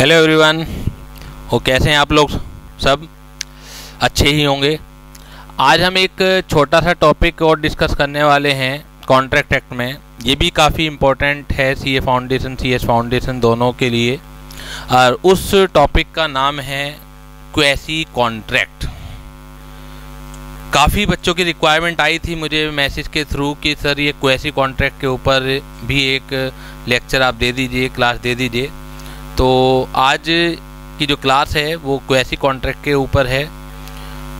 Hello everyone वो कैसे हैं आप लोग सब? अच्छे ही होंगे। आज हम एक छोटा सा टॉपिक और डिस्कस करने वाले हैं कॉन्ट्रैक्ट एक्ट में। ये भी काफ़ी इम्पोर्टेंट है C A foundation C S foundation दोनों के लिए। और उस टॉपिक का नाम है क्वेसी कॉन्ट्रैक्ट काफ़ी बच्चों की रिक्वायरमेंट आई थी मुझे मैसेज के थ्रू कि, सर, ये क्वेसी कॉन्ट्रैक्ट के ऊपर भी एक लेक्चर आप दे दीजिए क्लास दे दीजिए। तो आज की जो क्लास है, वो क्वेसी कॉन्ट्रैक्ट के ऊपर है।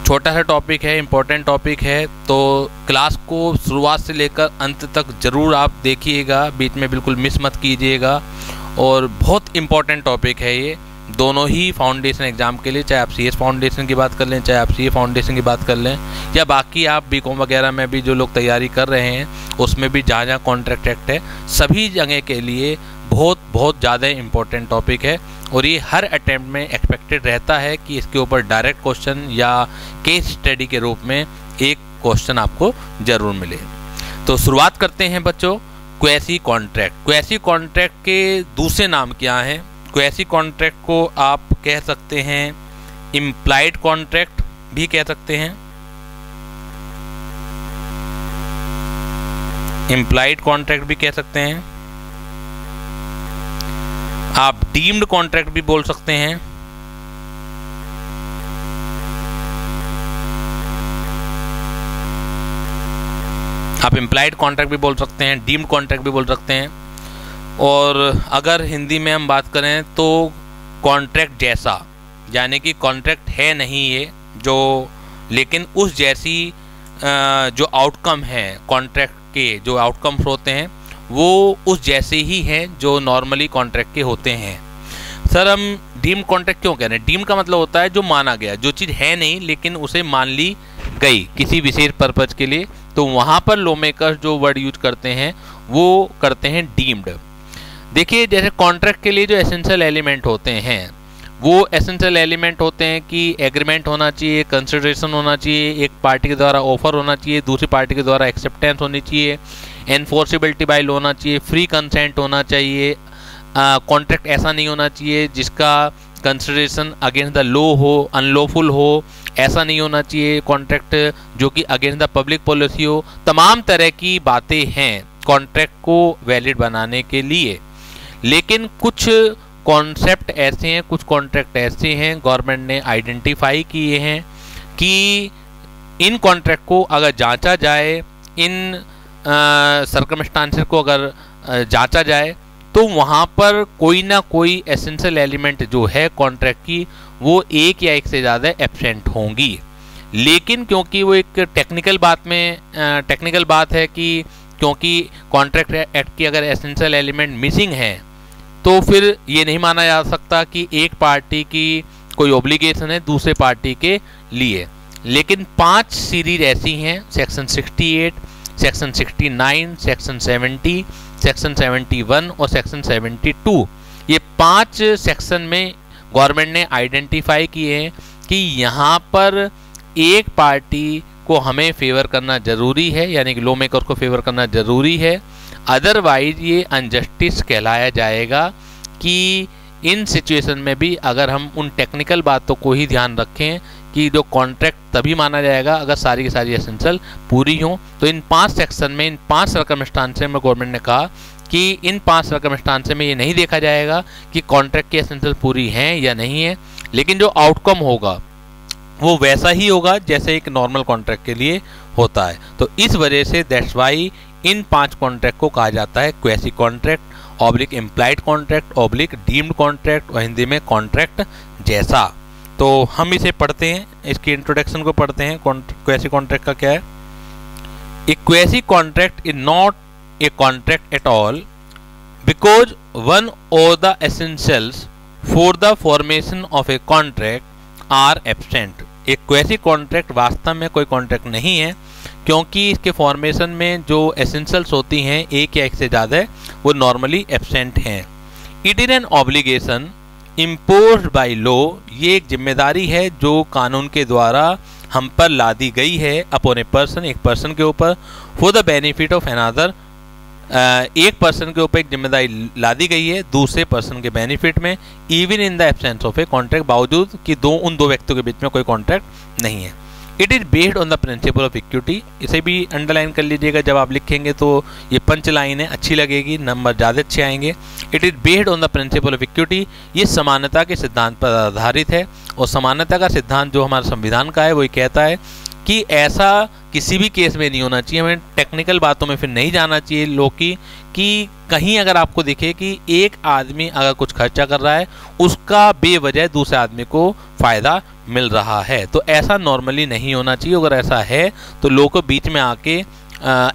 छोटा सा टॉपिक है इम्पोर्टेंट टॉपिक है तो क्लास को शुरुआत से लेकर अंत तक ज़रूर आप देखिएगा, बीच में बिल्कुल मिस मत कीजिएगा और बहुत इम्पोर्टेंट टॉपिक है ये। दोनों ही फाउंडेशन एग्ज़ाम के लिए, चाहे आप सीएस फाउंडेशन की बात कर लें, चाहे आप सी फाउंडेशन की बात कर लें, या बाकी आप बी वगैरह में भी जो लोग तैयारी कर रहे हैं, उसमें भी जहाँ जहाँ कॉन्ट्रैक्ट एक्ट है, सभी जगह के लिए बहुत बहुत ज़्यादा इम्पोर्टेंट टॉपिक है। और ये हर अटैम्प्ट में एक्सपेक्टेड रहता है कि इसके ऊपर डायरेक्ट क्वेश्चन या केस स्टडी के रूप में एक क्वेश्चन आपको ज़रूर मिले। तो शुरुआत करते हैं बच्चों क्वेसी कॉन्ट्रैक्ट क्वेसी कॉन्ट्रैक्ट के दूसरे नाम क्या हैं? क्वेसी कॉन्ट्रैक्ट को आप कह सकते हैं इम्प्लाइड कॉन्ट्रैक्ट भी कह सकते हैं। इम्प्लाइड कॉन्ट्रैक्ट भी कह सकते हैं। आप डीम्ड कॉन्ट्रैक्ट भी बोल सकते हैं। आप इम्प्लाइड कॉन्ट्रैक्ट भी बोल सकते हैं डीम्ड कॉन्ट्रैक्ट भी बोल सकते हैं। और अगर हिंदी में हम बात करें तो कॉन्ट्रैक्ट जैसा, यानी कि कॉन्ट्रैक्ट है नहीं ये, जो, लेकिन उस जैसी जो आउटकम है कॉन्ट्रैक्ट के जो आउटकम्स होते हैं, वो उस जैसे ही हैं जो नॉर्मली कॉन्ट्रैक्ट के होते हैं। सर, हम डीम कॉन्ट्रैक्ट क्यों कह रहे हैं? डीम का मतलब होता है जो माना गया, जो चीज़ है नहीं, लेकिन उसे मान ली गई किसी विशेष पर्पज के लिए तो वहाँ पर लो मेकर्स जो वर्ड यूज़ करते हैं, वो करते हैं डीम्ड देखिए, जैसे कॉन्ट्रैक्ट के लिए जो एसेंशियल एलिमेंट होते हैं, वो एसेंशियल एलिमेंट होते हैं कि एग्रीमेंट होना चाहिए कंसिडरेशन होना चाहिए, एक पार्टी के द्वारा ऑफ़र होना चाहिए, दूसरी पार्टी के द्वारा एक्सेप्टेंस होनी चाहिए एनफोर्सिबिलिटी बाई होना चाहिए फ्री कंसेंट होना चाहिए कॉन्ट्रैक्ट ऐसा नहीं होना चाहिए जिसका कंसिडरेशन अगेंस्ट द लो हो अनलॉफुल हो, ऐसा नहीं होना चाहिए कॉन्ट्रैक्ट जो कि अगेंस्ट द पब्लिक पॉलिसी हो, तमाम तरह की बातें हैं कॉन्ट्रैक्ट को वैलिड बनाने के लिए। लेकिन कुछ कॉन्सेप्ट ऐसे हैं, कुछ कॉन्ट्रैक्ट ऐसे हैं गवर्नमेंट ने आइडेंटिफाई किए हैं कि इन कॉन्ट्रैक्ट को अगर जांचा जाए, इन सरकमस्टांसेस को अगर जांचा जाए तो वहाँ पर कोई ना कोई एसेंशियल एलिमेंट जो है कॉन्ट्रैक्ट की, वो एक या एक से ज़्यादा एबसेंट होंगी। लेकिन क्योंकि वो एक टेक्निकल बात में टेक्निकल बात है कि क्योंकि कॉन्ट्रैक्ट एक्ट की अगर एसेंशियल एलिमेंट मिसिंग है तो फिर ये नहीं माना जा सकता कि एक पार्टी की कोई ओब्लिगेशन है दूसरे पार्टी के लिए। लेकिन पाँच सीरीज़ ऐसी हैं सेक्शन 68 सेक्शन 69, सेक्शन 70, सेक्शन 71 और सेक्शन 72 ये पाँच सेक्शन में गवर्नमेंट ने आइडेंटिफाई किए हैं कि यहाँ पर एक पार्टी को हमें फेवर करना ज़रूरी है यानी कि लो मेकर को फेवर करना ज़रूरी है। अदरवाइज़ ये अनजस्टिस कहलाया जाएगा कि इन सिचुएशन में भी अगर हम उन टेक्निकल बातों को ही ध्यान रखें कि जो कॉन्ट्रैक्ट तभी माना जाएगा अगर सारी की सारी एसेंशियल पूरी हों। तो इन पाँच सेक्शन में, इन पाँच सरकमस्टांस में गवर्नमेंट ने कहा कि इन पाँच सरकमस्टांस में ये नहीं देखा जाएगा कि कॉन्ट्रैक्ट की एसेंशियल पूरी हैं या नहीं है। लेकिन जो आउटकम होगा वो वैसा ही होगा जैसे एक नॉर्मल कॉन्ट्रैक्ट के लिए होता है। तो इस वजह से दैट्स वाई इन पाँच कॉन्ट्रैक्ट को कहा जाता है quasi contract oblique implied contract oblique deemed contract और हिंदी में कॉन्ट्रैक्ट जैसा। तो हम इसे पढ़ते हैं, इसकी इंट्रोडक्शन को पढ़ते हैं। क्वेसी कॉन्ट्रैक्ट का क्या है? A quasi contract is not a contract at all because one of the essentials for the formation of a contract are absent एक क्वेसी कॉन्ट्रैक्ट वास्तव में कोई कॉन्ट्रैक्ट नहीं है, क्योंकि इसके फॉर्मेशन में जो एसेंशियल्स होती हैं, एक या एक से ज़्यादा, वो नॉर्मली एबसेंट हैं। It is an obligation impose by law ये एक ज़िम्मेदारी है जो कानून के द्वारा हम पर लादी गई है अपॉन ए पर्सन एक पर्सन के ऊपर for the benefit of another एक पर्सन के ऊपर एक ज़िम्मेदारी ला दी गई है, दूसरे पर्सन के बेनिफिट में even in the absence of a contract बावजूद कि दो, उन दो व्यक्तियों के बीच में कोई कॉन्ट्रैक्ट नहीं है। It is based on the principle of equity इसे भी अंडरलाइन कर लीजिएगा, जब आप लिखेंगे तो ये पंच लाइन है, अच्छी लगेगी नंबर ज़्यादा अच्छे आएँगे। It is based on the principle of equity ये समानता के सिद्धांत पर आधारित है, और समानता का सिद्धांत जो हमारे संविधान का है वही कहता है कि ऐसा किसी भी केस में नहीं होना चाहिए। हमें टेक्निकल बातों में फिर नहीं जाना चाहिए लोग की, कि कहीं अगर आपको दिखे कि एक आदमी अगर कुछ खर्चा कर रहा है, उसका बेवजह दूसरे आदमी को फ़ायदा मिल रहा है। तो ऐसा नॉर्मली नहीं होना चाहिए। अगर ऐसा है तो लोगों को बीच में आके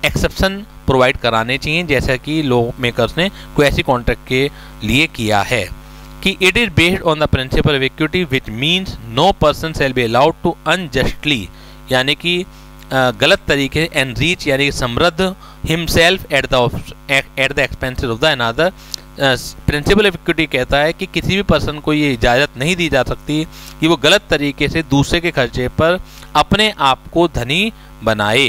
एक्सेप्शन प्रोवाइड कराने चाहिए। जैसा कि लो मेकर्स ने कोई ऐसी कॉन्ट्रैक्ट के लिए किया है कि it is based on the principle of equity which means no person shall be allowed to unjustly यानी कि गलत तरीके से रीच यानी समृद्ध himself at the at the expenses of the another principle of equity कहता है कि किसी भी पर्सन को ये इजाज़त नहीं दी जा सकती कि वो गलत तरीके से दूसरे के खर्चे पर अपने आप को धनी बनाए,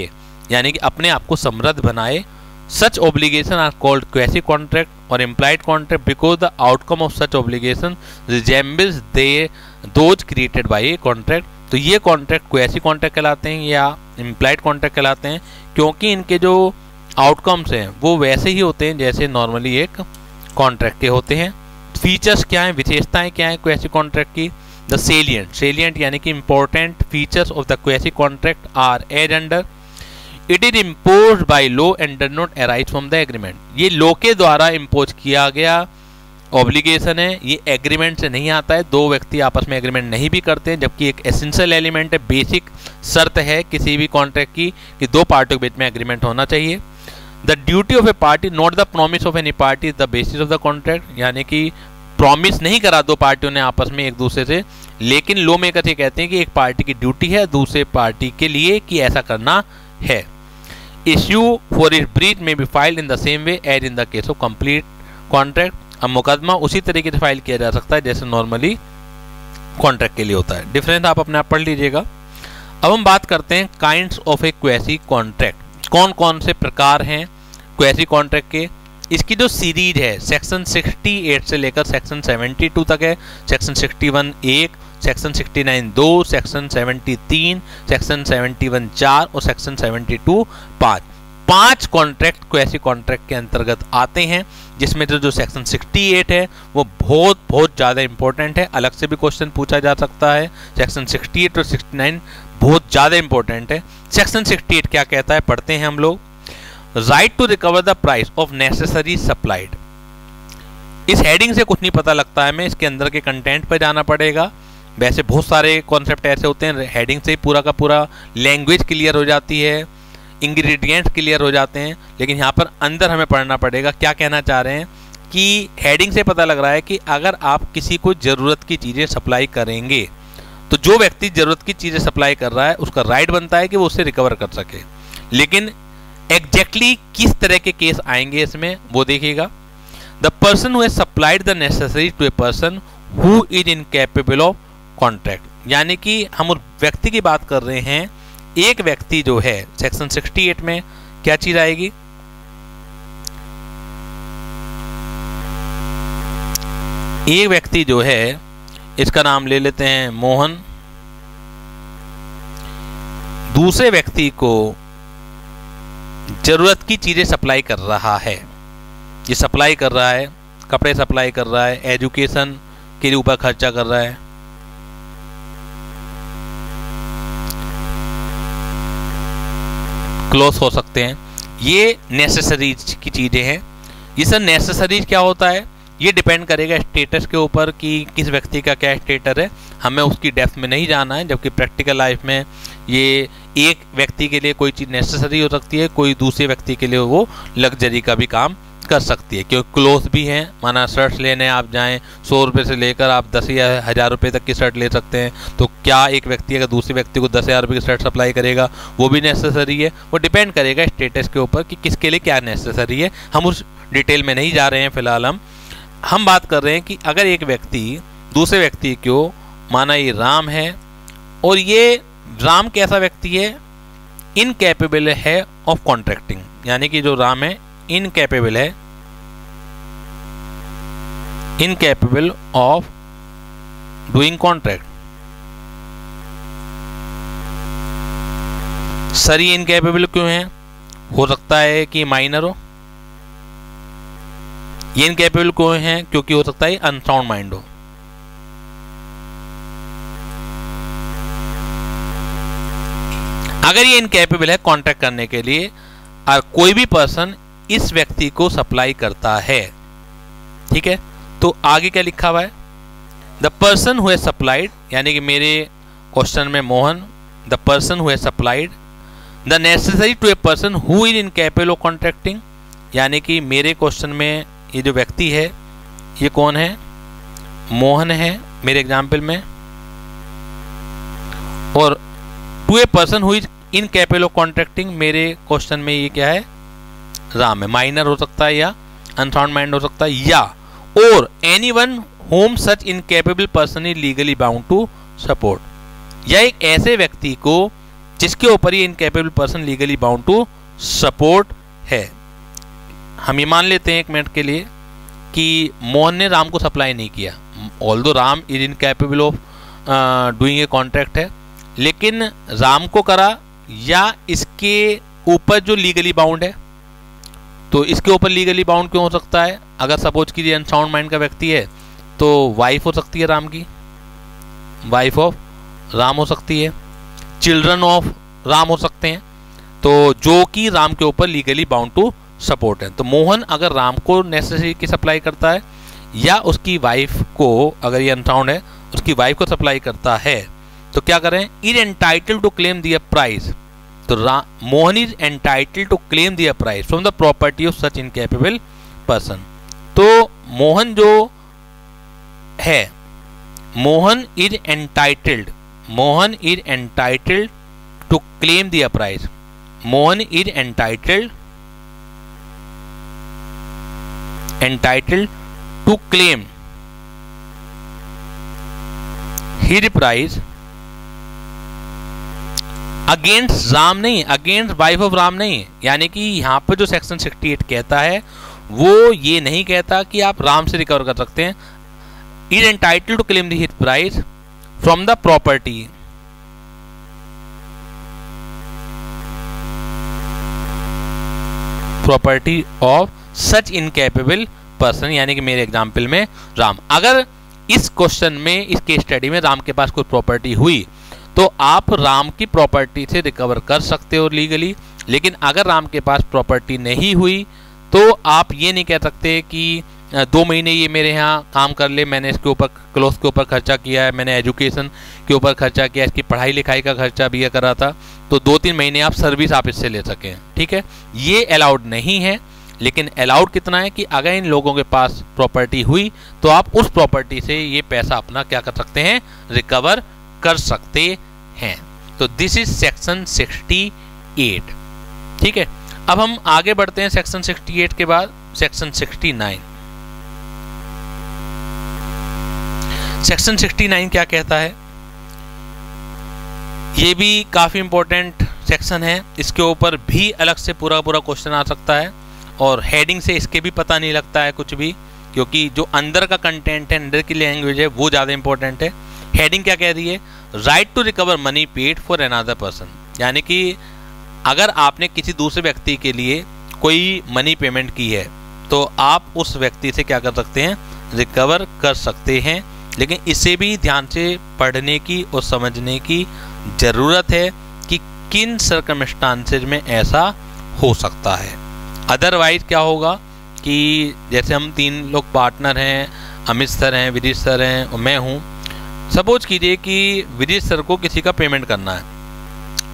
यानी कि अपने आप को समृद्ध बनाए। Such obligation are called quasi contract और implied contract because the outcome of such obligation resembles they those created by a contract तो ये कॉन्ट्रैक्ट क्वेसी कॉन्ट्रैक्ट कहलाते हैं या इम्प्लाइड कॉन्ट्रैक्ट कहलाते हैं, क्योंकि इनके जो आउटकम्स हैं, वो वैसे ही होते हैं जैसे नॉर्मली एक कॉन्ट्रैक्ट के होते हैं। फीचर्स क्या हैं? विशेषताएँ क्या हैं क्वेसी कॉन्ट्रैक्ट की? द सेलियंट सेलियंट यानी कि important features of the quasi contract are as under it is impose by law and do not arise from the agreement ये लो के द्वारा इम्पोज किया गया ऑब्लिगेशन है, ये एग्रीमेंट से नहीं आता है। दो व्यक्ति आपस में एग्रीमेंट नहीं भी करते हैं, जबकि एक एसेंशियल एलिमेंट है बेसिक शर्त है किसी भी कॉन्ट्रैक्ट की कि दो पार्टियों के बीच में एग्रीमेंट होना चाहिए। The duty of a party not the promise of any party is the basis of the contract यानी कि प्रॉमिस नहीं करा दो पार्टियों ने आपस में एक दूसरे से, लेकिन लो मेकर ये कहते हैं कि एक पार्टी की ड्यूटी है, दूसरे पार्टी के लिए कि ऐसा करना है। Issue for it breach may be filed in the same way as in the case of complete contract अब मुकदमा उसी तरीके से फ़ाइल किया जा सकता है जैसे नॉर्मली कॉन्ट्रैक्ट के लिए होता है। डिफरेंस आप अपने आप पढ़ लीजिएगा। अब हम बात करते हैं kinds of a quasi contract कौन कौन से प्रकार हैं क्वेसी कॉन्ट्रैक्ट के? इसकी जो सीरीज़ है सेक्शन 68 से लेकर सेक्शन 72 तक है। सेक्शन 61 एक सेक्शन 69 दो सेक्शन 73 सेक्शन 71 चार और सेक्शन 72 पाँच। पाँच कॉन्ट्रैक्ट को ऐसे कॉन्ट्रैक्ट के अंतर्गत आते हैं, जिसमें जो जो सेक्शन 68 है, वो बहुत बहुत ज़्यादा इंपॉर्टेंट है। अलग से भी क्वेश्चन पूछा जा सकता है। सेक्शन 68 और 69 बहुत ज़्यादा इंपॉर्टेंट है। सेक्शन 68 क्या कहता है? पढ़ते हैं हम लोग। Right to recover the price of necessary supplied इस हेडिंग से कुछ नहीं पता लगता है हमें। इसके अंदर के कंटेंट पर जाना पड़ेगा। वैसे बहुत सारे कॉन्सेप्ट ऐसे होते हैं। हेडिंग से ही पूरा का पूरा लैंग्वेज क्लियर हो जाती है। इंग्रेडिएंट्स क्लियर हो जाते हैं, लेकिन यहाँ पर अंदर हमें पढ़ना पड़ेगा, क्या कहना चाह रहे हैं कि हेडिंग से पता लग रहा है कि अगर आप किसी को ज़रूरत की चीज़ें सप्लाई करेंगे तो जो व्यक्ति ज़रूरत की चीज़ें सप्लाई कर रहा है, उसका राइट बनता है कि वो उससे रिकवर कर सके। लेकिन एग्जैक्टली exactly किस तरह के केस आएँगे इसमें, वो देखिएगा। The person who supplied the necessary to a person who is incapable of contract यानी कि हम उस व्यक्ति की बात कर रहे हैं एक व्यक्ति जो है सेक्शन 68 में क्या चीज़ आएगी? एक व्यक्ति जो है, इसका नाम ले लेते हैं मोहन। दूसरे व्यक्ति को ज़रूरत की चीज़ें सप्लाई कर रहा है। ये सप्लाई कर रहा है, कपड़े सप्लाई कर रहा है एजुकेशन के ऊपर खर्चा कर रहा है। क्लोज हो सकते हैं। ये नेसेसरीज की चीज़ें हैं। ये सर नेसेसरीज क्या होता है? ये डिपेंड करेगा स्टेटस के ऊपर कि किस व्यक्ति का क्या स्टेटस है। हमें उसकी डेप्थ में नहीं जाना है, जबकि प्रैक्टिकल लाइफ में ये एक व्यक्ति के लिए कोई चीज़ नेसेसरी हो सकती है, कोई दूसरे व्यक्ति के लिए वो लग्जरी का भी काम कर सकती है, क्योंकि क्लोथ भी हैं, माना शर्ट्स लेने आप जाएँ, सौ रुपये से लेकर आप दस या हज़ार रुपये तक की शर्ट ले सकते हैं तो क्या एक व्यक्ति, अगर दूसरे व्यक्ति को दस हज़ार रुपये की शर्ट सप्लाई करेगा, वो भी नेसेसरी है, वो डिपेंड करेगा स्टेटस के ऊपर कि किसके लिए क्या नेसेसरी है, हम उस डिटेल में नहीं जा रहे हैं फ़िलहाल हम हम बात कर रहे हैं कि अगर एक व्यक्ति दूसरे व्यक्ति को, माना ये राम है, और ये राम कैसा व्यक्ति है इनकेपेबल है ऑफ़ कॉन्ट्रैक्टिंग यानी कि जो राम है इनकेपेबल है incapable of doing contract sir, ये इनकेपेबल क्यों है? हो सकता है कि माइनर हो। ये इनकेपेबल क्यों है? क्योंकि हो सकता है अनसाउंड माइंड हो। अगर ये इनकेपेबल है कॉन्ट्रैक्ट करने के लिए, और कोई भी पर्सन इस व्यक्ति को सप्लाई करता है। ठीक है? तो आगे क्या लिखा हुआ है? द पर्सन हुए सप्लाइड यानी कि मेरे क्वेश्चन में Mohan the person who supplied the necessary to a person who is incapable of contracting यानी कि मेरे क्वेश्चन में ये जो व्यक्ति है, ये कौन है? मोहन है, मेरे एग्ज़ाम्पल में। और to a person who is incapable of contracting मेरे क्वेश्चन में ये क्या है? राम है माइनर हो सकता है या अनसाउंड माइंड हो सकता है या। और any one whom such incapable person is legally bound to support या एक ऐसे व्यक्ति को जिसके ऊपर ये incapable person legally bound to support है। हम ये मान लेते हैं एक मिनट के लिए कि मोहन ने राम को सप्लाई नहीं किया। Although Ram is incapable of doing a contract है, लेकिन राम को करा या इसके ऊपर जो लीगली बाउंड है तो इसके ऊपर लीगली बाउंड क्यों हो सकता है? अगर सपोज़ कीजिए अनसाउंड माइंड का व्यक्ति है तो वाइफ हो सकती है राम की। वाइफ ऑफ़ राम हो सकती है। चिल्ड्रन ऑफ़ राम हो सकते हैं। तो जो कि राम के ऊपर लीगली बाउंड टू सपोर्ट है। तो मोहन अगर राम को नेसेसरी की सप्लाई करता है, या उसकी वाइफ को अगर ये अनसाउंड है, उसकी वाइफ को सप्लाई करता है तो क्या करें? Is entitle to claim their price तो Mohan is entitle to claim their price from the property of such incapable person तो मोहन जो है, Mohan is entitled Mohan is entitled to claim their price Mohan is entitled entitled to claim his price against Ram नहीं against wife of Ram नहीं। यानी कि यहाँ पर जो सेक्शन 68 कहता है, वो ये नहीं कहता कि आप राम से रिकवर कर सकते हैं। Is entitle to claim the price from the property property of such incapable person यानी कि मेरे एग्ज़ाम्पल में राम अगर इस क्वेश्चन में, इस केस स्टडी में राम के पास कोई प्रॉपर्टी हुई तो आप राम की प्रॉपर्टी से रिकवर कर सकते हो लीगली लेकिन अगर राम के पास प्रॉपर्टी नहीं हुई तो आप ये नहीं कह सकते कि दो महीने ये मेरे यहाँ काम कर ले, मैंने इसके ऊपर क्लोथ के ऊपर खर्चा किया है, मैंने एजुकेशन के ऊपर खर्चा किया इसकी पढ़ाई लिखाई का खर्चा भी करा था तो दो तीन महीने आप सर्विस आप इससे ले सकें, ठीक है? ये अलाउड नहीं है, लेकिन अलाउड कितना है कि अगर इन लोगों के पास प्रॉपर्टी हुई तो आप उस प्रॉपर्टी से ये पैसा अपना क्या कर सकते हैं रिकवर कर सकते हैं। तो दिस इज़ सेक्शन 68 ठीक है? अब हम आगे बढ़ते हैं सेक्शन 68 के बाद सेक्शन 69 सेक्शन 69 क्या कहता है? ये भी काफ़ी इंपॉर्टेंट सेक्शन है। इसके ऊपर भी अलग से पूरा पूरा क्वेश्चन आ सकता है और हेडिंग से इसके भी पता नहीं लगता है कुछ भी, क्योंकि जो अंदर का कंटेंट है, अंदर की लैंग्वेज है, वो ज़्यादा इंपॉर्टेंट है। हेडिंग क्या कह रही है? Right to recover money paid for another person यानी कि अगर आपने किसी दूसरे व्यक्ति के लिए कोई मनी पेमेंट की है तो आप उस व्यक्ति से क्या कर सकते हैं? रिकवर कर सकते हैं। लेकिन इसे भी ध्यान से पढ़ने की और समझने की ज़रूरत है कि किन सर्कमस्टांसेज में ऐसा हो सकता है। अदरवाइज़ क्या होगा कि जैसे हम तीन लोग पार्टनर हैं, अमित सर हैं विदित सर हैं और मैं हूँ सपोज़ कीजिए कि विदित सर को किसी का पेमेंट करना है।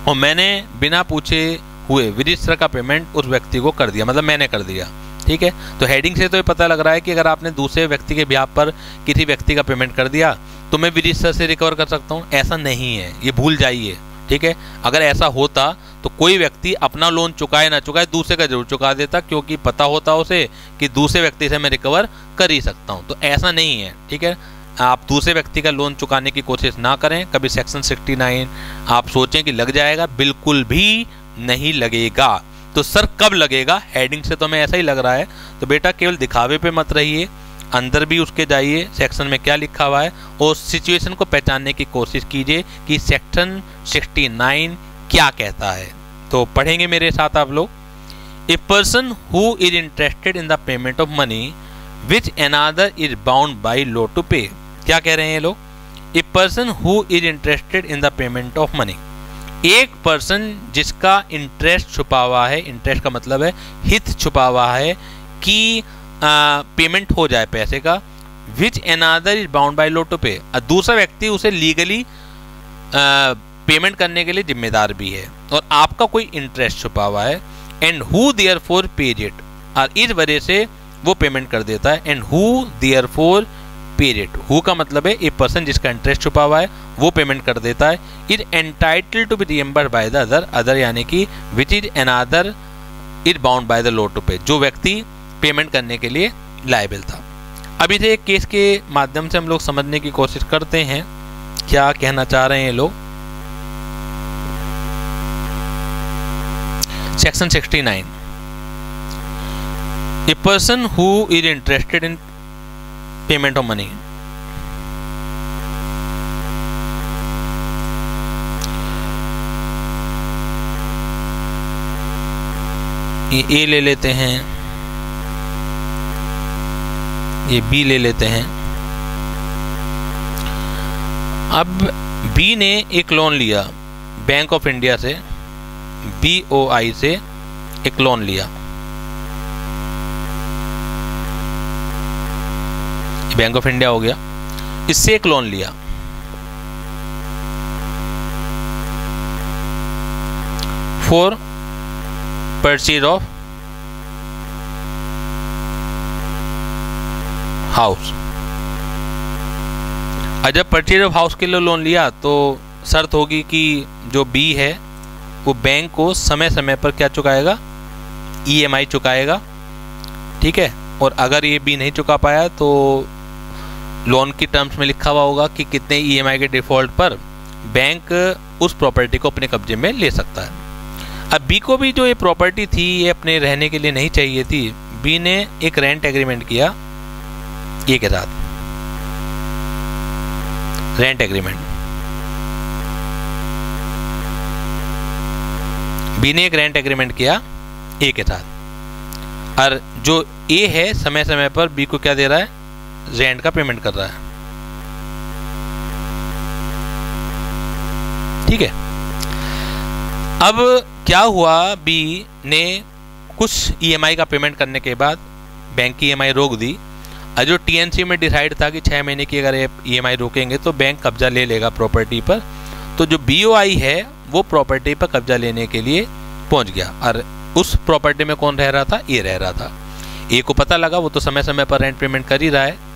और मैंने बिना पूछे हुए विदित सर का पेमेंट उस व्यक्ति को कर दिया मतलब मैंने कर दिया, ठीक है? तो हेडिंग से तो ये पता लग रहा है कि अगर आपने दूसरे व्यक्ति के ब्याह पर किसी व्यक्ति का पेमेंट कर दिया तो मैं विदित सर से रिकवर कर सकता हूँ। ऐसा नहीं है, ये भूल जाइए, ठीक है? अगर ऐसा होता तो कोई व्यक्ति अपना लोन चुकाए ना चुकाए, दूसरे का ज़रूर चुका देता, क्योंकि पता होता उसे कि दूसरे व्यक्ति से मैं रिकवर कर ही सकता हूँ। तो ऐसा नहीं है, ठीक है? आप दूसरे व्यक्ति का लोन चुकाने की कोशिश ना करें। कभी सेक्शन 69 आप सोचें कि लग जाएगा, बिल्कुल भी नहीं लगेगा। तो सर, कब लगेगा? हेडिंग से तो हमें ऐसा ही लग रहा है। तो बेटा, केवल दिखावे पे मत रहिए। अंदर भी उसके जाइए। सेक्शन में क्या लिखा हुआ है? और सिचुएशन को पहचानने की कोशिश कीजिए कि सेक्शन 69 क्या कहता है। तो पढ़ेंगे मेरे साथ आप लोग। A person who is interested in the payment of money which another is bound by law to pay क्या कह रहे हैं ये लोग? A person who is interested in the payment of money एक पर्सन जिसका इंटरेस्ट छुपा हुआ है इंटरेस्ट का मतलब है हित छुपा हुआ है कि पेमेंट हो जाए पैसे का which another is bound by law to pay दूसरा व्यक्ति उसे लीगली पेमेंट करने के लिए जिम्मेदार भी है। और आपका कोई इंटरेस्ट छुपा हुआ है and who therefore pays it और इस वजह से वो पेमेंट कर देता है and who therefore pays it who का मतलब है? ए पर्सन जिसका इंटरेस्ट छुपा हुआ है, वो पेमेंट कर देता है। Is entitle to be reimbursed by the other other यानी कि which is another is bound by the law to pay जो व्यक्ति पेमेंट करने के लिए लाइबल था। अभी से एक केस के माध्यम से हम लोग समझने की कोशिश करते हैं। क्या कहना चाह रहे हैं लोग? Section 69 a person who is interested in payment of money A ले लेते हैं, ये बी ले लेते हैं। अब बी ने एक लोन लिया बैंक ऑफ़ इंडिया से बी ओ आई से एक लोन लिया। बैंक ऑफ़ इंडिया हो गया। इससे एक लोन लिया। फॉर परचेज ऑफ़ हाउस और जब परचेज ऑफ़ हाउस के लिए लोन लिया तो शर्त होगी कि जो बी है, वो बैंक को समय समय पर क्या चुकाएगा? EMI e चुकाएगा। ठीक है? और अगर ये बी नहीं चुका पाया तो लोन की टर्म्स में लिखा हुआ होगा कि कितने ईएमआई e के डिफ़ॉल्ट पर बैंक उस प्रॉपर्टी को अपने कब्जे में ले सकता है। अब बी को भी जो ये प्रॉपर्टी थी, ये अपने रहने के लिए नहीं चाहिए थी बी ने एक रेंट एग्रीमेंट किया ए के साथ। रेंट एग्रीमेंट बी ने एक रेंट एग्रीमेंट किया ए के साथ। और जो ए है समय समय पर बी को क्या दे रहा है? रेंट का पेमेंट कर रहा है। ठीक है। अब क्या हुआ? बी ने कुछ ईएमआई का पेमेंट करने के बाद बैंक की ईएमआई रोक दी। और जो टीएनसी में डिसाइड था कि छः महीने की अगर ई एम रोकेंगे तो बैंक कब्जा ले लेगा प्रॉपर्टी पर। तो जो बीओआई है, वो प्रॉपर्टी पर कब्जा लेने के लिए पहुँच गया। और उस प्रॉपर्टी में कौन रह रहा था? ए रह रहा था। ए को पता लगा, वो तो समय समय पर रेंट पेमेंट कर ही रहा है।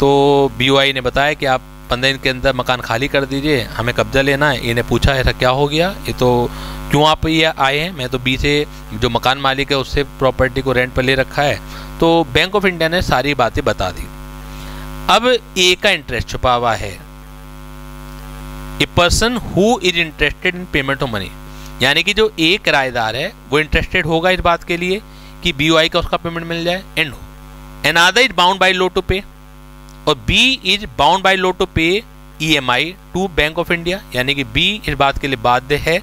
तो बी ने बताया कि आप पंद्रह दिन के अंदर मकान खाली कर दीजिए, हमें कब्जा लेना है। ने पूछा, ऐसा क्या हो गया? ये तो क्यों आप ये आए हैं? मैं तो बी से, जो मकान मालिक है, उससे प्रॉपर्टी को रेंट पर ले रखा है। तो बैंक ऑफ़ इंडिया ने सारी बातें बता दी। अब ए का इंटरेस्ट छुपा हुआ है। A person who is interested in payment of money यानी कि जो ए किराएदार है, वो इंटरेस्टेड होगा इस बात के लिए कि बी का उसका पेमेंट मिल जाए and another is bound by law to pay और B is bound by law to pay E M I to Bank of India यानी कि बी इस बात के लिए बाध्य है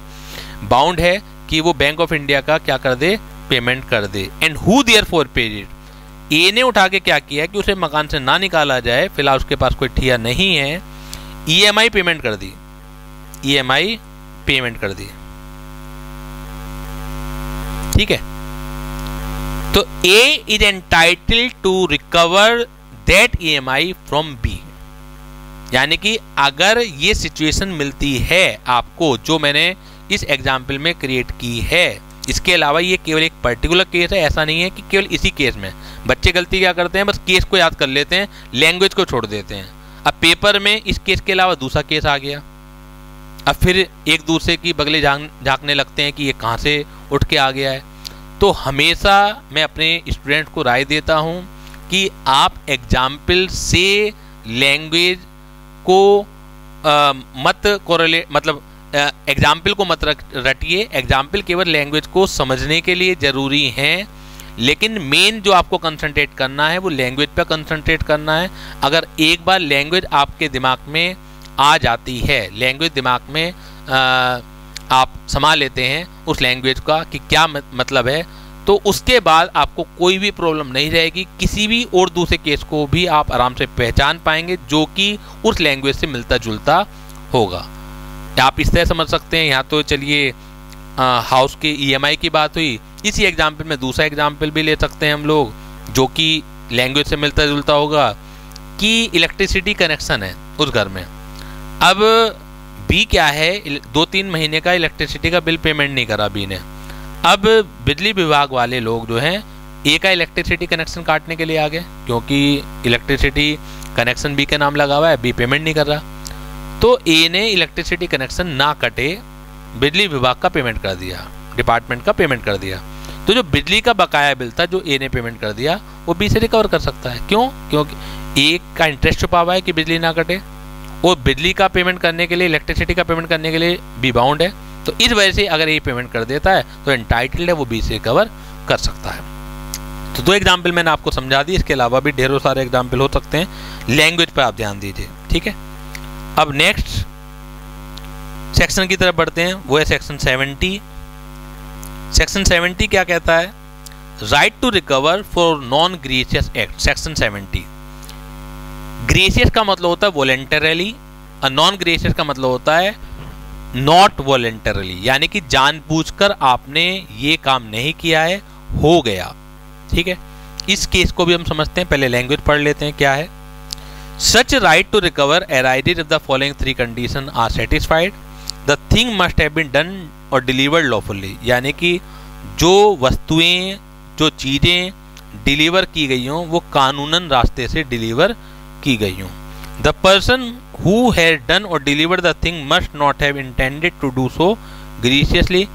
बाउंड है कि वो बैंक ऑफ़ इंडिया का क्या कर दे पेमेंट कर दे। And who therefore paid it A ने उठा के क्या किया कि उसे मकान से ना निकाला जाए, फ़िलहाल उसके पास कोई ठिया नहीं है। ई एम आई पेमेंट कर दी। ई एम आई पेमेंट कर दी। ठीक है? तो A is entitle to recover that EMI from B यानी कि अगर ये सिचुएशन मिलती है आपको, जो मैंने इस एग्ज़ाम्पल में क्रिएट की है, इसके अलावा ये केवल एक पर्टिकुलर केस है, ऐसा नहीं है कि केवल इसी केस में। बच्चे गलती क्या करते हैं? बस केस को याद कर लेते हैं लैंग्वेज को छोड़ देते हैं। अब पेपर में इस केस के अलावा दूसरा केस आ गया। अब फिर एक दूसरे की बगले झांकने लगते हैं कि ये कहाँ से उठ के आ गया है। तो हमेशा मैं अपने स्टूडेंट को राय देता हूँ कि आप एग्ज़ाम्पल से लैंग्वेज को आ, मत कोरिलेट मतलब एग्ज़ाम्पल को मत रटिए। एग्ज़ाम्पल केवल लैंग्वेज को समझने के लिए ज़रूरी हैं लेकिन मेन जो आपको कंसंट्रेट करना है वो लैंग्वेज पर कंसंट्रेट करना है। अगर एक बार लैंग्वेज आपके दिमाग में आ जाती है लैंग्वेज दिमाग में आ, आप समा लेते हैं उस लैंग्वेज का कि क्या मतलब है तो उसके बाद आपको कोई भी प्रॉब्लम नहीं रहेगी। किसी भी और दूसरे केस को भी आप आराम से पहचान पाएँगे, जो कि उस लैंग्वेज से मिलता जुलता होगा। आप इस तरह समझ सकते हैं। यहाँ तो चलिए हाउस के ईएमआई की बात हुई। इसी एग्ज़ाम्पल में दूसरा एग्ज़ाम्पल भी ले सकते हैं हम लोग, जो कि लैंग्वेज से मिलता जुलता होगा, कि इलेक्ट्रिसिटी कनेक्शन है उस घर में। अब बी क्या है? दो तीन महीने का इलेक्ट्रिसिटी का बिल पेमेंट नहीं करा बी ने। अब बिजली विभाग वाले लोग जो हैं ए का इलेक्ट्रिसिटी कनेक्शन काटने के लिए आ गए क्योंकि इलेक्ट्रिसिटी कनेक्शन बी के नाम लगा हुआ है बी पेमेंट नहीं कर रहा। तो ए ने इलेक्ट्रिसिटी कनेक्शन ना कटे, बिजली विभाग का पेमेंट कर दिया डिपार्टमेंट का पेमेंट कर दिया। तो जो बिजली का बकाया बिल था, जो ए ने पेमेंट कर दिया, वो बी से रिकवर कर सकता है। क्यों? क्योंकि ए का इंटरेस्ट छुपा हुआ है कि बिजली ना कटे। और बिजली का पेमेंट करने के लिए इलेक्ट्रिसिटी का पेमेंट करने के लिए बी बाउंड है। तो इस वजह से अगर ये पेमेंट कर देता है तो एंटाइटल्ड है, वो बी से रिकवर कर सकता है। तो दो एग्ज़ाम्पल मैंने आपको समझा दी, इसके अलावा भी ढेरों सारे एग्ज़ाम्पल हो सकते हैं। लैंग्वेज पर आप ध्यान दीजिए, ठीक है? अब नेक्स्ट सेक्शन की तरफ़ बढ़ते हैं, वो है सेक्शन 70 सेक्शन 70 क्या कहता है? Right to recover for non gracious act section 70 gracious का मतलब होता है वॉलेंटरली और नॉन ग्रेसियस का मतलब होता है नॉट वॉलेंटरली यानी कि जानबूझकर आपने ये काम नहीं किया है, हो गया। ठीक है? इस केस को भी हम समझते हैं, पहले लैंग्वेज पढ़ लेते हैं, क्या है? Such right to recover arises if the following three condition are satisfied the thing must have been done or delivered lawfully यानी कि जो वस्तुएँ, जो चीज़ें डिलीवर की गई हों, वो कानूनन रास्ते से डिलीवर की गई हों। The person who has done or deliver the thing must not have intended to do so graciously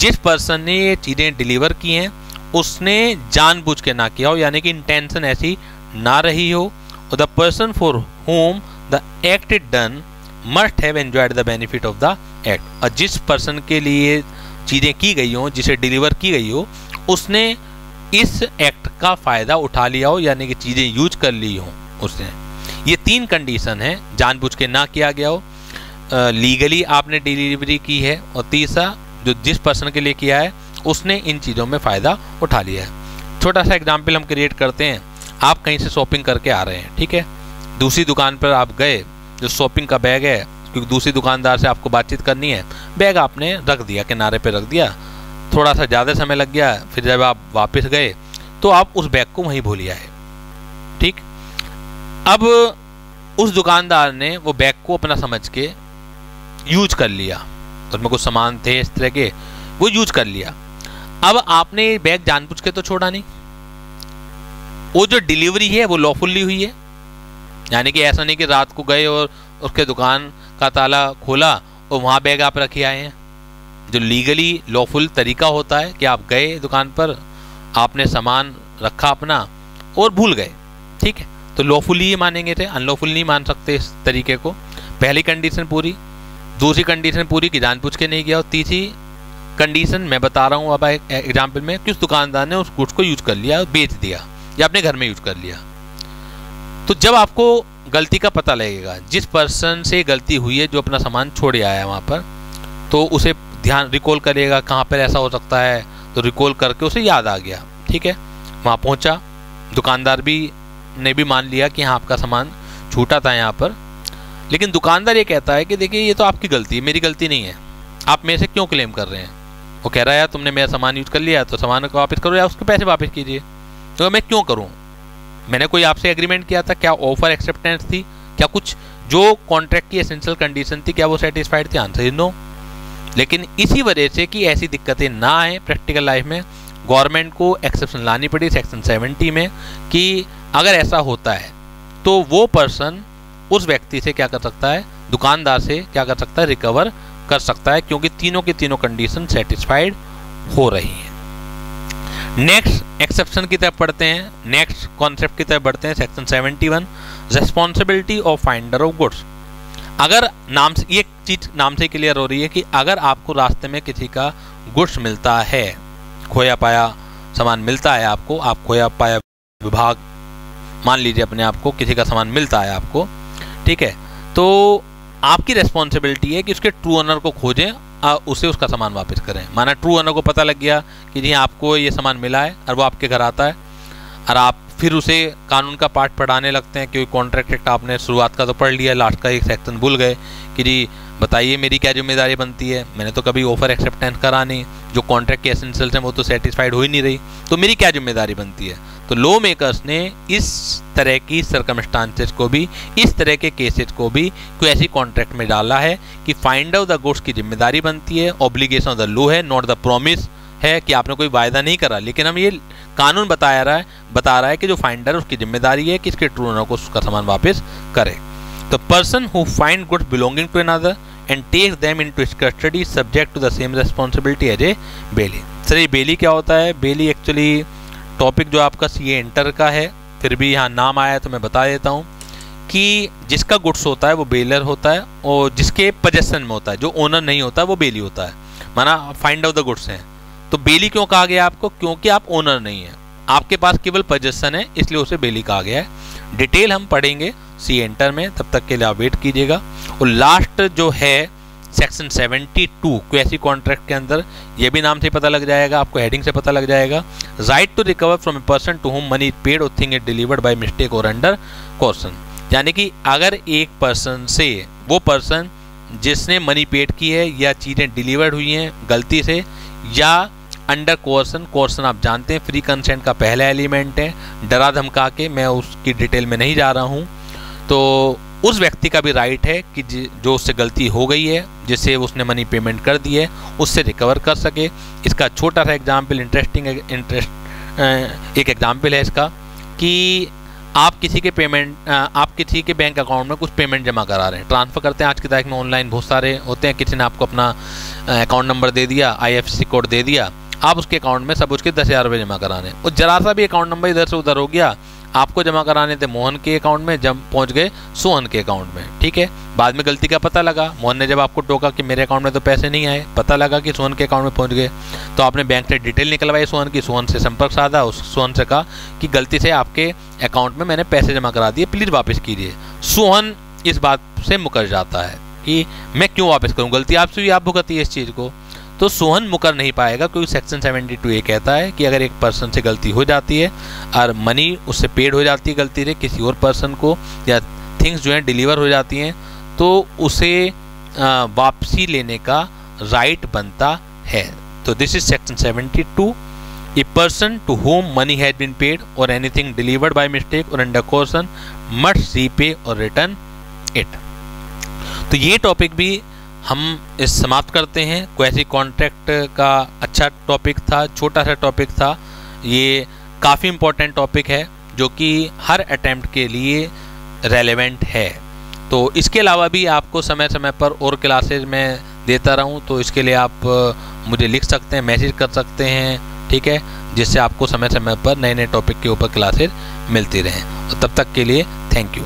जिस पर्सन ने ये चीज़ें डिलीवर की हैं, उसने जानबूझ के ना किया हो, यानी कि इंटेंशन ऐसी ना रही हो, और the person for whom the act it done must have enjoyed the benefit of the act और जिस पर्सन के लिए चीज़ें की गई हों, जिसे डिलीवर की गई हो, उसने इस एक्ट का फ़ायदा उठा लिया हो, यानी कि चीज़ें यूज़ कर ली हों उसने। ये तीन कंडीशन है, जानबूझ के ना किया गया हो। लीगली आपने डिलीवरी की है, और तीसरा, जो जिस पर्सन के लिए किया है, उसने इन चीज़ों में फ़ायदा उठा लिया है। छोटा सा एग्ज़ाम्पल हम क्रिएट करते हैं। आप कहीं से शॉपिंग करके आ रहे हैं, ठीक है? दूसरी दुकान पर आप गए, जो शॉपिंग का बैग है, क्योंकि दूसरी दुकानदार से आपको बातचीत करनी है बैग आपने रख दिया, किनारे पर रख दिया। थोड़ा सा ज़्यादा समय लग गया, फिर जब आप वापस गए तो आप उस बैग को वहीं भूलिया है ठीक? अब उस दुकानदार ने वो बैग को अपना समझ के यूज़ कर लिया। उसमें कुछ सामान थे इस तरह के, वो यूज़ कर लिया। अब आपने बैग जानबूझ के तो छोड़ा नहीं। वो जो डिलीवरी है, वो लॉफुल्ली हुई है। यानी कि ऐसा नहीं कि रात को गए और उसके दुकान का ताला खोला और वहाँ बैग आप रखे आए हैं। जो लीगली लॉफुल तरीका होता है कि आप गए दुकान पर, आपने सामान रखा अपना और भूल गए। ठीक है? तो लॉफुली ही मानेंगे थे अनलॉफुल नहीं मान सकते इस तरीके को। पहली कंडीशन पूरी, दूसरी कंडीशन पूरी कि जान पूछ के नहीं गया और तीसरी कंडीशन मैं बता रहा हूँ अब एग्ज़ाम्पल में किस दुकानदार ने उस गुड्स को यूज़ कर लिया और बेच दिया या अपने घर में यूज़ कर लिया। तो जब आपको गलती का पता लगेगा, जिस पर्सन से गलती हुई है जो अपना सामान छोड़ आया है वहाँ पर तो उसे ध्यान रिकॉल करेगा, कहाँ पर ऐसा हो सकता है तो रिकॉल करके उसे याद आ गया, ठीक है? वहाँ पहुँचा, दुकानदार भी ने भी मान लिया कि हाँ आपका सामान छूटा था यहाँ पर। लेकिन दुकानदार ये कहता है कि देखिए, ये तो आपकी गलती है, मेरी गलती नहीं है। आप मेरे से क्यों क्लेम कर रहे हैं? वो कह रहा है, यार, तुमने मेरा सामान यूज़ कर लिया तो सामान को वापस करो या उसके पैसे वापस कीजिए। तो मैं क्यों करूँ? मैंने कोई आपसे एग्रीमेंट किया था? क्या ऑफ़र एक्सेप्टेंस थी? क्या कुछ जो कॉन्ट्रैक्ट की एसेंशियल कंडीशन थी, क्या वो सेटिस्फाइड थी? आंसर इज़ नो लेकिन इसी वजह से कि ऐसी दिक्कतें ना आए प्रैक्टिकल लाइफ में गवर्नमेंट को एक्सेप्शन लानी पड़ी सेक्शन 70 में कि अगर ऐसा होता है तो वो पर्सन उस व्यक्ति से क्या कर सकता है? दुकानदार से क्या कर सकता है? रिकवर कर सकता है, क्योंकि तीनों की तीनों कंडीशन सेटिस्फाइड हो रही है। नेक्स्ट एक्सेप्शन की तरफ़ पढ़ते हैं। नेक्स्ट कॉन्सेप्ट की तरफ़ बढ़ते हैं। Section 71 responsibility of finder of goods अगर नाम से, ये चीज़ नाम से क्लियर हो रही है कि अगर आपको रास्ते में किसी का गुड्स मिलता है, खोया पाया सामान मिलता है आपको, आप खोया पाया विभाग मान लीजिए अपने आप को किसी का सामान मिलता है आपको ठीक है? तो आपकी रेस्पॉन्सिबिलिटी है कि उसके ट्रू ऑनर को खोजें आ, उसे उसका सामान वापस करें। माना ट्रू ओनर को पता लग गया कि जी आपको ये सामान मिला है और वो आपके घर आता है और आप फिर उसे कानून का पाठ पढ़ाने लगते हैं क्योंकि कॉन्ट्रैक्ट एक्ट आपने शुरुआत का तो पढ़ लिया लास्ट का एक सेक्शन भूल गए कि जी बताइए मेरी क्या ज़िम्मेदारी बनती है? मैंने तो कभी ऑफ़र एक्सेप्टेंस करा नहीं। जो कॉन्ट्रैक्ट के एसेंशियल्स हैं, वो तो सेटिस्फाइड हो ही नहीं रही। तो मेरी क्या ज़िम्मेदारी बनती है? तो लॉ मेकर्स ने इस तरह की सरकमस्टांसेस को भी, इस तरह के केसेस को भी कोई ऐसी कॉन्ट्रैक्ट में डाला है कि फाइंड आउट द गुड्स की ज़िम्मेदारी बनती है ऑब्लिगेशन ऑफ़ द लॉ है नॉट द प्रोमिस है कि आपने कोई वायदा नहीं करा। लेकिन हम ये कानून बताया रहा है, बता रहा है कि जो फाइंडर उसकी ज़िम्मेदारी है कि इसके ट्रू को उसका सामान वापस करे। तो person who find goods belonging to another and take them into custody subject to the same responsibility as a bailee sir ये बेली क्या होता है? बेली एक्चुअली टॉपिक जो आपका सी एंटर का है, फिर भी यहाँ नाम आया तो मैं बता देता हूँ कि जिसका गुड्स होता है वो बेलर होता है और जिसके पजेशन में होता है, जो ओनर नहीं होता, वो बेली होता है। माना फाइंड आउट द गुड्स हैं। तो बेली क्यों कहा गया आपको? क्योंकि आप ओनर नहीं है। आपके पास केवल पजेशन है, इसलिए उसे बेली कहा गया है। डिटेल हम पढ़ेंगे सी एंटर में, तब तक के लिए आप वेट कीजिएगा। और लास्ट जो है सेक्शन 72 क्वेसी कॉन्ट्रैक्ट के अंदर, ये भी नाम से पता लग जाएगा, आपको हेडिंग से पता लग जाएगा। Right to recover from a person to whom money paid or thing it delivered by mistake or under coercion यानी कि अगर एक पर्सन से, वो पर्सन जिसने मनी पेड की है या चीज़ें डिलीवर्ड हुई हैं गलती से, या अंडर कोर्सन कोर्सन, आप जानते हैं फ्री कंसेंट का पहला एलिमेंट है। डरा धमका के, मैं उसकी डिटेल में नहीं जा रहा हूँ। तो उस व्यक्ति का भी राइट है कि जो उससे गलती हो गई है जिससे उसने मनी पेमेंट कर दी है, उससे रिकवर कर सके। इसका छोटा सा एग्ज़ाम्पल इंटरेस्टिंग इंटरेस्ट एक एग्ज़ाम्पल है इसका कि आप किसी के पेमेंट आप किसी के बैंक अकाउंट में कुछ पेमेंट जमा करा रहे हैं। ट्रांसफ़र करते हैं। आज की तारीख में ऑनलाइन बहुत सारे होते हैं। किसी ने आपको अपना अकाउंट नंबर दे दिया आईएफएससी कोड दे दिया आप उसके अकाउंट में सब उसके दस हज़ार रुपये जमा कराने और जरा सा भी अकाउंट नंबर इधर से उधर हो गया, आपको जमा कराने थे मोहन के अकाउंट में, जब पहुँच गए सोहन के अकाउंट में, ठीक है? बाद में गलती का पता लगा। मोहन ने जब आपको टोका कि मेरे अकाउंट में तो पैसे नहीं आए, पता लगा कि सोहन के अकाउंट में पहुँच गए। तो आपने बैंक से डिटेल निकलवाई सोहन की, सोहन से संपर्क साधा, उस सोहन से कहा कि गलती से आपके अकाउंट में मैंने पैसे जमा करा दिए प्लीज़ वापस कीजिए। सोहन इस बात से मुकर जाता है कि मैं क्यों वापस करूँ? गलती आपसे भी आप भुगती है इस चीज़ को। तो सोहन मुकर नहीं पाएगा क्योंकि सेक्शन 72 ए कहता है कि अगर एक पर्सन से गलती हो जाती है और मनी उससे पेड हो जाती है गलती से किसी और पर्सन को या थिंग्स जो हैं डिलीवर हो जाती हैं तो उसे वापसी लेने का राइट बनता है। तो this is section 72 a person to whom money has been paid or anything delivered by mistake or under coercion must repay or return it तो ये टॉपिक भी हम इस समाप्त करते हैं। क्वेसी कॉन्ट्रैक्ट का अच्छा टॉपिक था, छोटा सा टॉपिक था। ये काफ़ी इम्पोर्टेंट टॉपिक है, जो कि हर अटैम्प्ट के लिए रेलेवेंट है। तो इसके अलावा भी आपको समय समय पर और क्लासेज में देता रहूँ तो इसके लिए आप मुझे लिख सकते हैं मैसेज कर सकते हैं, ठीक है? जिससे आपको समय समय पर नए नए टॉपिक के ऊपर क्लासेज मिलती रहें। तो तब तक के लिए थैंक यू